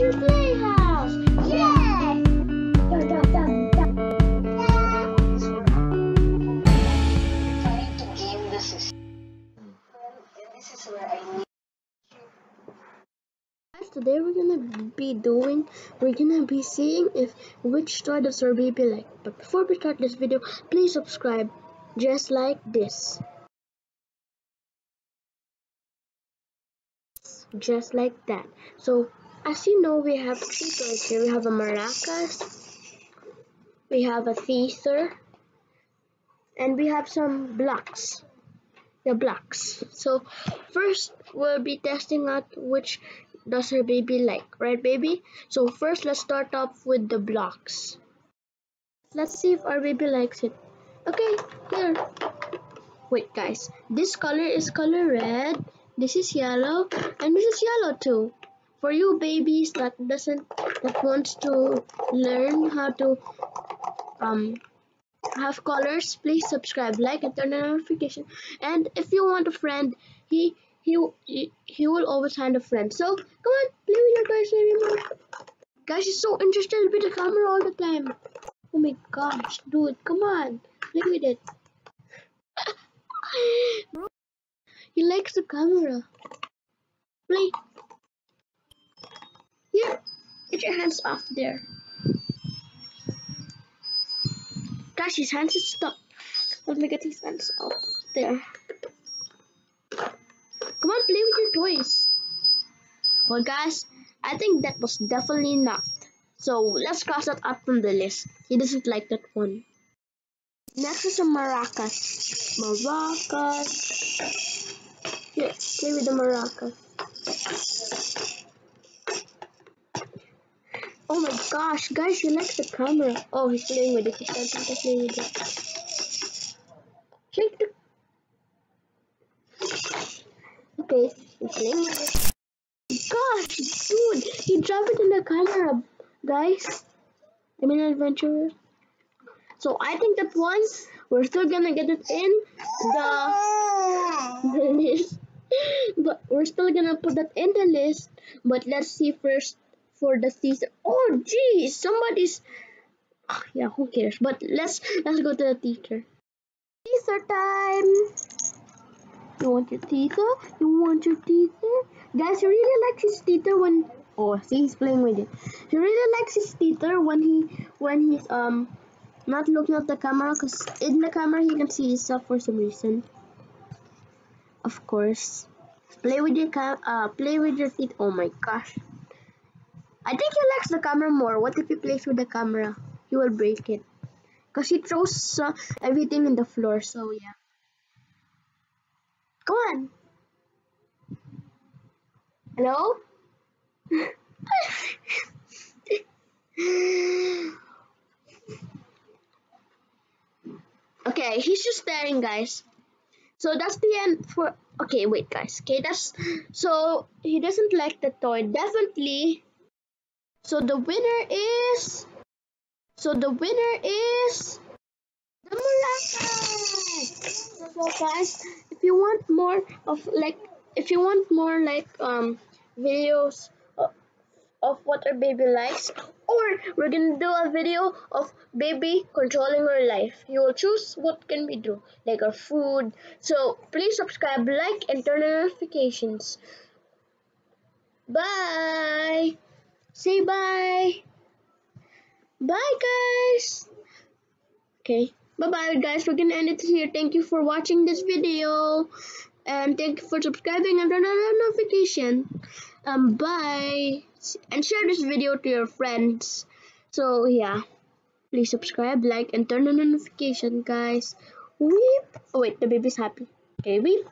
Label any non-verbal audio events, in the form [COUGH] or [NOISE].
Playhouse! Yeah! Dun, dun, dun, dun. trying to game this is where I need today we're gonna be doing, we're gonna be seeing if which toy does our baby like. But before we start this video, please subscribe, just like this. Just like that. So, as you know, we have three toys here. We have a maracas, we have a theater, and we have some blocks. The blocks. So, first we'll be testing out which does her baby like, right, baby? So, first let's start off with the blocks. Let's see if our baby likes it. Okay, here. Wait, guys. This color is color red. This is yellow, and this is yellow too. For you babies that doesn't that wants to learn how to um have colors, please subscribe, like, and turn on notification. And if you want a friend, he he he, will always find a friend. So come on, play with your toys anymore. Guys, he's so interested with the camera all the time. Oh my gosh, dude, come on, play with it. [LAUGHS] he likes the camera. Play. Get your hands off there. Gosh, his hands is stuck. Let me get his hands off there. Come on, play with your toys. Well, guys, I think that was definitely not. So let's cross that out from the list. He doesn't like that one. Next is a maracas. Maracas. Here, play with the maracas. Oh my gosh, guys, he likes the camera. Oh, he's playing with it. He's starting to play with it. Shake the. Okay, he's playing with it. Gosh, dude, he dropped it in the camera, guys. I mean, adventurers. So I think that one we're still gonna get it in the, [LAUGHS] the list, but we're still gonna put that in the list. But let's see first for the teaser. Oh, geez, somebody's. Ah, yeah, who cares? But let's let's go to the teacher. Teaser time. You want your teacher? You want your teacher? Guys, he really likes his teacher when. Oh, see, he's playing with it. He really likes his teacher when he when he's um not looking at the camera because in the camera he can see himself for some reason. Of course, play with your cam. Uh, play with your teeth. Oh my gosh. I think he likes the camera more. What if he plays with the camera? He will break it. Because he throws uh, everything in the floor, so yeah. Come on. Hello? [LAUGHS] okay, he's just staring, guys. So that's the end for. Okay, wait, guys. Okay, that's. So he doesn't like the toy. Definitely. So the winner is. So the winner is. The Maracas! So guys, if you want more of like, if you want more like um videos of, of what our baby likes, or we're gonna do a video of baby controlling our life. You will choose what can we do, like our food. So please subscribe, like, and turn on notifications. Bye. Say bye. Bye, guys. Okay. Bye-bye, guys. We're gonna end it here. Thank you for watching this video. And thank you for subscribing and turn on notification. Um, bye. And share this video to your friends. So, yeah. Please subscribe, like, and turn on notification, guys. Weep. Oh, wait. The baby's happy. Okay, weep.